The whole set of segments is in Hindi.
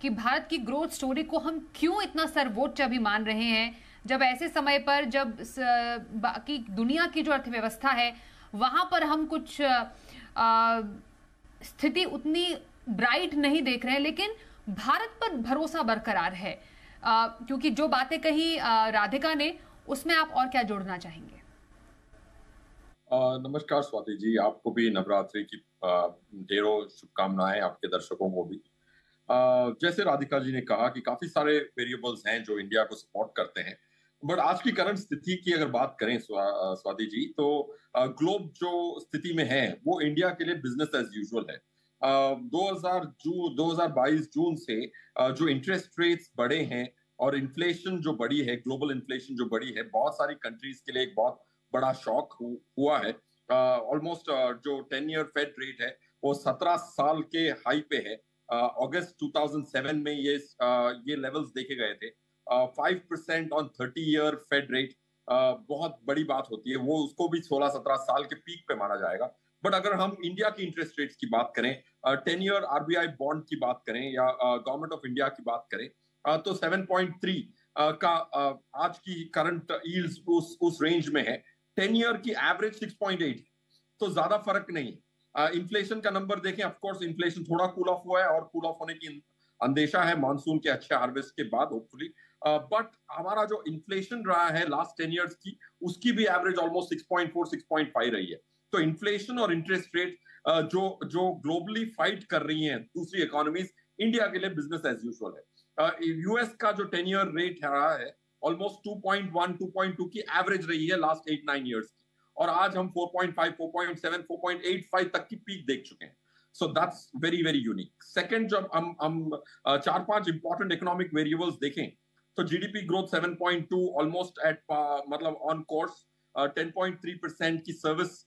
कि भारत की ग्रोथ स्टोरी को हम क्यों इतना सर्वोच्च अभी मान रहे हैं? जब ऐसे समय पर जब बाकी दुनिया की जो अर्थव्यवस्था है वहाँ पर हम कुछ स्थिति उतनी ब्राइट नहीं देख रहे हैं लेकिन भारत पर भरोसा बरकरार है। आ, क्योंकि जो बातें कही राधिका ने उसमें आप और क्या जोड़ना चाहेंगे? नमस्कार स्वाति जी आपको भी नवरात्रि की ढेरों शुभकामनाएँ आपके दर्शकों को भी। आ, जैसे राधिका जी ने कहा कि काफ़ी सारे वेरिएबल्स हैं जो इंडिया को सपोर्ट करते हैं। बट आज की करंट स्थिति की अगर बात करें स्वा, स्वाति जी तो ग्लोब जो स्थिति में है वो इंडिया के लिए बिज़नेस एज यूजुअल है। दो हज़ार जून 2022 जून से जो इंटरेस्ट रेट्स बढ़े हैं और इन्फ्लेशन जो बढ़ी है ग्लोबल इन्फ्लेशन जो बढ़ी है बहुत सारी कंट्रीज़ के लिए एक बहुत बड़ा शॉक हुआ है। ऑलमोस्ट uh, uh, जो टेन ईयर फेड रेट है वो सत्रह साल के हाई पे है। अगस्त uh, 2007 में ये uh, ये लेवल्स देखे गए थे। Five percent on thirty year fed rate बहुत बड़ी बात होती है। वो उसको भी सोलह सत्रह साल के पीक पे माना जाएगा। बट अगर हम इंडिया की इंटरेस्ट रेट्स की बात करें टेन ईयर आरबीआई बॉन्ड की बात करें या गवर्नमेंट ऑफ़ इंडिया की बात करें uh, तो 7.3 uh, का uh, आज की करंट उस उस रेंज में है। टेन ईयर की एवरेज 6.8 तो ज़्यादा फ़र्क नहीं है। इन्फ्लेशन का नंबर देखें ऑफ़ कोर्स इन्फ्लेशन थोड़ा कूल ऑफ़ हुआ है और कूल ऑफ़ होने की अंदेशा है मानसून के अच्छे हार्वेस्ट के बाद होपफुली बट हमारा जो इन्फ्लेशन रहा है लास्ट टेन ईयर्स की, उसकी भी एवरेज ऑलमोस्ट 6.4 6.5 रही है. तो इन्फ्लेशन और इंटरेस्ट रेट जो जो ग्लोबली फाइट कर रही हैं दूसरी इकोनॉमीज इंडिया के लिए बिज़नेस एज यूजुअल है. यूएस का जो टेन ईयर रेट रहा है ऑलमोस्ट 2.1 2.2 की एवरेज रही है लास्ट एट नाइन ईयर्स की. और आज हम 4.5 4.7 4.85 तक की पीक देख चुके हैं so that's very very unique second जब हम हम चार पाँच इंपॉर्टेंट इकोनॉमिक वेरिएबल्स देखें तो जीडीपी ग्रोथ 7.2 ऑलमोस्ट एट मतलब ऑन कोर्स 10.3 परसेंट की सर्विस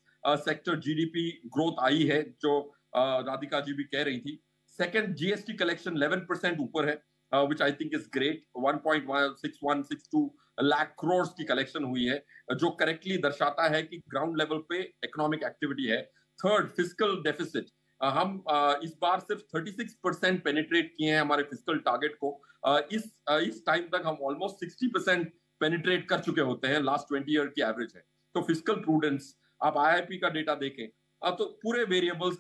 सेक्टर जीडीपी ग्रोथ आई है जो राधिका जी भी कह रही थी सेकंड जीएसटी कलेक्शन 11 परसेंट ऊपर है uh, which I think is great. 1.6162 lakh crore की कलेक्शन हुई है जो करेक्टली दर्शाता है कि ग्राउंड लेवल पे इकोनॉमिक एक्टिविटी है। थर्ड फ़िज़िकल डेफिसिट हम uh, इस बार सिर्फ़ 36 परसेंट पेनिट्रेट किए हैं हमारे फ़िज़िकल टारगेट को। uh, इस uh, इस टाइम तक हम ऑलमोस्ट 60 परसेंट पेनिट्रेट कर चुके होते हैं लास्ट 20 ईयर की एवरेज है। तो फ़िज़िकल प्रूडेंस आप आईआईपी का डेटा देखें तो पूरे वेरिएबल्स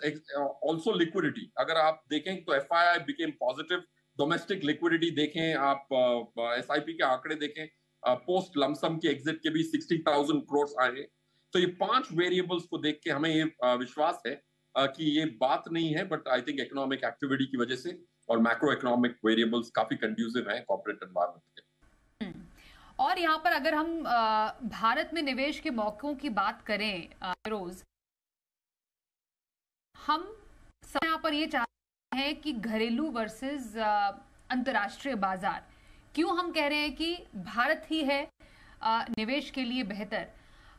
ऑल्सो लिक्विडिटी अगर आप देखें तो F I became positive domestic liquidity देखें आप एसआईपी के आंकड़े देखें पोस्ट लमसम के एग्जिट के भी सिक्सटी थाउज़ेंड करोड़ आए तो ये पाँच वेरिएबल्स को देख के हमें ये विश्वास है कि ये बात नहीं है but I think economic activity की वजह से और मैक्रो इकोनॉमिक वेरिएबल्स काफ़ी कंड्यूसिव हैं कॉर्पोरेट एनवायरमेंट के। हम्म। और यहाँ पर अगर हम भारत में निवेश के मौकों की बात करें रोज, हम यहाँ पर ये चाहते है कि घरेलू वर्सेस अंतर्राष्ट्रीय बाज़ार। क्यों हम कह रहे हैं कि भारत ही है निवेश के लिए बेहतर?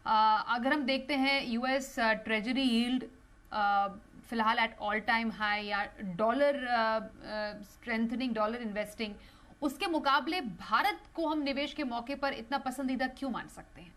अगर हम देखते हैं यूएस ट्रेजरी यील्ड फ़िलहाल एट ऑल टाइम हाई या डॉलर स्ट्रेंथनिंग डॉलर इन्वेस्टिंग उसके मुकाबले भारत को हम निवेश के मौके पर इतना पसंदीदा क्यों मान सकते हैं?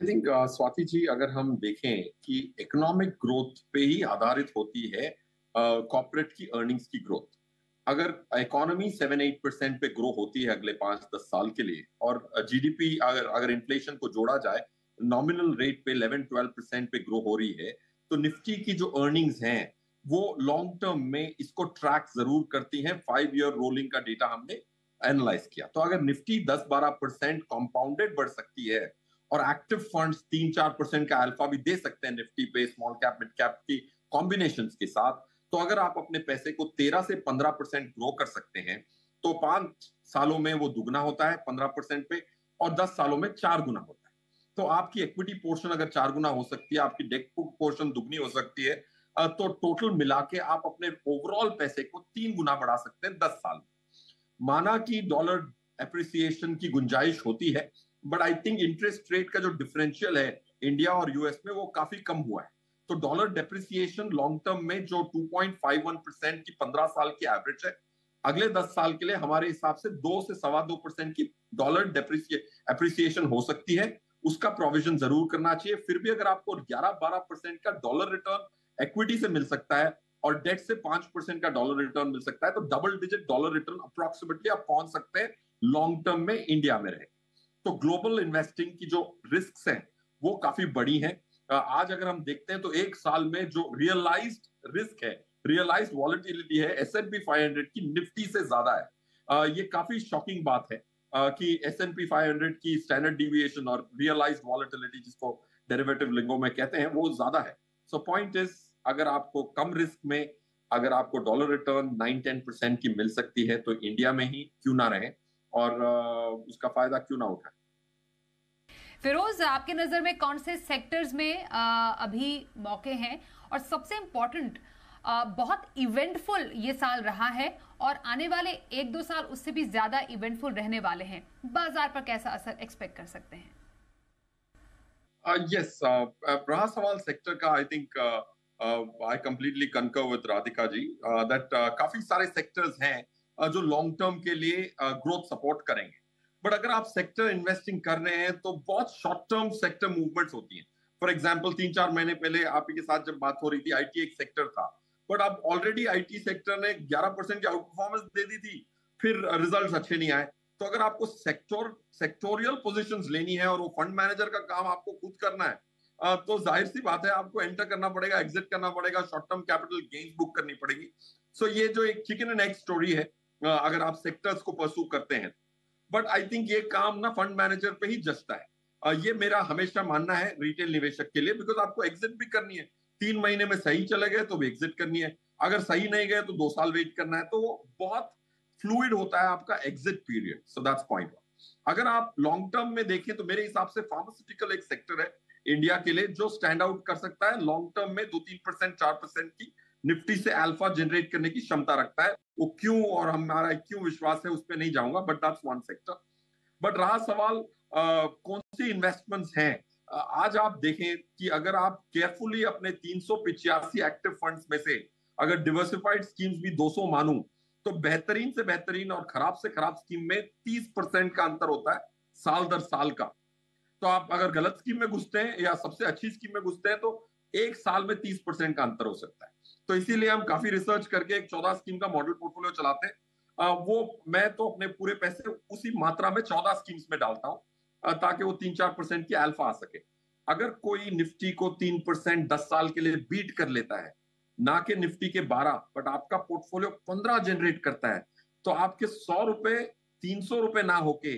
आई थिंक स्वाति जी अगर हम देखें कि इकोनॉमिक ग्रोथ पे ही आधारित होती है कॉर्पोरेट uh, की अर्निंग्स की ग्रोथ अगर इकोनॉमी सेवन एट परसेंट पे ग्रो होती है अगले पाँच, दस साल के लिए, और जीडीपी अगर अगर इन्फ्लेशन को जोड़ा जाए नॉमिनल रेट पे इलेवन ट्वेल्व परसेंट पे ग्रो हो रही है तो निफ्टी की जो अर्निंग्स हैं, वो लॉन्ग टर्म में इसको ट्रैक ज़रूर करती हैं। फाइव ईयर रोलिंग का डेटा हमने एनालाइज किया। तो अगर निफ्टी 10-12 परसेंट कॉम्पाउंडेड बढ़ सकती है, और एक्टिव फंड्स तीन, चार परसेंट का अल्फ़ा भी दे सकते हैं निफ्टी पे स्मॉल कैप मिड कैप की कॉम्बिनेशन के साथ तो अगर आप अपने पैसे को तेरह से पंद्रह परसेंट ग्रो कर सकते हैं तो पाँच सालों में वो दुगना होता है पंद्रह परसेंट पे, और दस सालों में चार गुना होता है। तो आपकी इक्विटी पोर्शन अगर चार गुना हो सकती है, आपकी डेट पोर्शन दुगनी हो सकती है तो टोटल मिला के आप अपने ओवरऑल पैसे को तीन गुना बढ़ा सकते हैं दस साल में। माना कि डॉलर एप्रिसिएशन की गुंजाइश होती है but I think interest rate का जो डिफरेंशियल है इंडिया और यूएस में वो काफ़ी कम हुआ है। तो डॉलर डेप्रिसिएशन लॉन्ग टर्म में जो 2.51 परसेंट की 15 साल की एवरेज है, अगले 10 साल के लिए हमारे हिसाब से दो से सवा दो परसेंट की डॉलर एप्रिसिएशन हो सकती है। उसका प्रोविज़न ज़रूर करना चाहिए। फिर भी अगर आपको 11-12 परसेंट का डॉलर रिटर्न इक्विटी से मिल सकता है और डेट से पाँच परसेंट का डॉलर रिटर्न मिल सकता है तो double digit dollar return approximately आप पहुँच सकते हैं लॉन्ग टर्म में इंडिया में रहे। तो ग्लोबल इन्वेस्टिंग की जो रिस्क हैं, वो काफ़ी बड़ी हैं। आज अगर हम देखते हैं तो एक साल में जो रियलाइज़ रिस्क है रियलाइज़ वॉलिटिलिटी है S and P five hundred की निफ्टी से ज़्यादा है। ये काफ़ी शॉकिंग बात है कि S and P five hundred की स्टैंडर्ड डिविएशन और रियलाइज़ वॉलिटिलिटी जिसको डेरिवेटिव लिंगो में कहते हैं, वो ज़्यादा है। सो पॉइंट इज़ अगर आपको कम रिस्क में, अगर आपको dollar return nine ten percent की मिल सकती है तो इंडिया में ही क्यों ना रहे और उसका फ़ायदा क्यों ना उठाए? फिरोज, आपके नज़र में कौन से सेक्टर्स में अभी मौके हैं? और सबसे इम्पोर्टेंट बहुत इवेंटफुल ये साल रहा है और आने वाले एक दो साल उससे भी ज़्यादा इवेंटफुल रहने वाले हैं। बाज़ार पर कैसा असर एक्सपेक्ट कर सकते हैं? यस रहा सवाल सेक्टर का I think I completely concur with Radhika ji that काफ़ी सारे सेक्टर्स हैं जो लॉन्ग टर्म के लिए ग्रोथ सपोर्ट करेंगे। बट अगर आप सेक्टर इन्वेस्टिंग कर रहे हैं तो बहुत शॉर्ट टर्म सेक्टर मूवमेंट्स होती हैं। फॉर एग्ज़ाम्पल तीन चार महीने पहले आप के साथ जब बात हो रही थी आईटी एक सेक्टर था। बट अब ऑलरेडी आईटी सेक्टर ने 11 परसेंट की आउट परफॉर्मेंस दे दी थी। फिर रिज़ल्ट अच्छे नहीं आए। तो अगर आपको सेक्टर सेक्टोरियल पोजिशन लेनी है और वो फंड मैनेजर का काम आपको खुद करना है तो ज़ाहिर सी बात है आपको एंटर करना पड़ेगा एग्जिट करना पड़ेगा short term capital gains book करनी पड़ेगी। सो so ये जो एक चिकन एंड एग स्टोरी है अगर आप सेक्टर्स को परसू करते हैं बट आई थिंक ये काम ना फंड मैनेजर पे ही जचता है। ये मेरा हमेशा मानना है रिटेल निवेशक के लिए बिकॉज़ आपको एग्जिट भी करनी है। तीन महीने में सही चले गए तो एग्जिट करनी है। अगर सही नहीं गए तो दो साल वेट करना है। तो वो बहुत फ्लूड होता है आपका exit period so that's point अगर आप लॉन्ग टर्म में देखें तो मेरे हिसाब से फार्मास्यूटिकल एक सेक्टर है इंडिया के लिए, जो स्टैंड आउट कर सकता है। लॉन्ग टर्म में दो तीन परसेंट चार परसेंट की निफ्टी से अल्फ़ा जनरेट करने की क्षमता रखता है। वो क्यों और हमारा क्यों विश्वास है उस पर नहीं जाऊँगा but that's one sector but रहा सवाल आ, कौन सी इन्वेस्टमेंट्स हैं? आज आप देखें कि अगर आप केयरफुली अपने तीन एक्टिव फंड्स में से अगर डिवर्सिफाइड स्कीम्स भी 200 मानू तो बेहतरीन से बेहतरीन और खराब से खराब स्कीम में 30 परसेंट का अंतर होता है साल दर साल का। तो आप अगर गलत स्कीम में घुसते हैं या सबसे अच्छी स्कीम में घुसते हैं तो एक साल में 30 परसेंट का अंतर हो सकता है। तो इसीलिए हम काफ़ी रिसर्च करके एक चौदह स्कीम का मॉडल पोर्टफोलियो चलाते हैं। वो मैं तो अपने पूरे पैसे उसी मात्रा में चौदह स्कीम्स में डालता हूँ ताकि वो तीन चार परसेंट की अल्फ़ा आ सके। अगर कोई निफ्टी को तीन परसेंट दस साल के लिए बीट कर लेता है, ना कि निफ्टी के बारह बट आपका पोर्टफोलियो पंद्रह जनरेट करता है तो आपके सौ रुपए, तीन सौ रुपए ना होके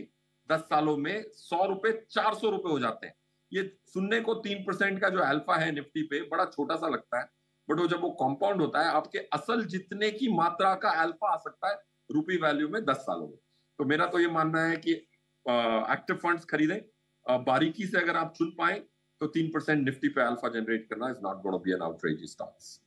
दस सालों में सौ रुपए, चार सौ रुपए हो जाते हैं। ये सुनने को तीन परसेंट का जो अल्फ़ा है निफ्टी पे, बड़ा छोटा सा लगता है। बट वो जब वो कॉम्पाउंड होता है, आपके असल जितने की मात्रा का अल्फ़ा आ सकता है रूपी वैल्यू में दस सालों में। तो मेरा तो ये मानना है कि एक्टिव फंड्स खरीदें। बारीकी से अगर आप चुन पाए तो तीन परसेंट निफ्टी पे अल्फ़ा जनरेट करना is not gonna be an outrageous task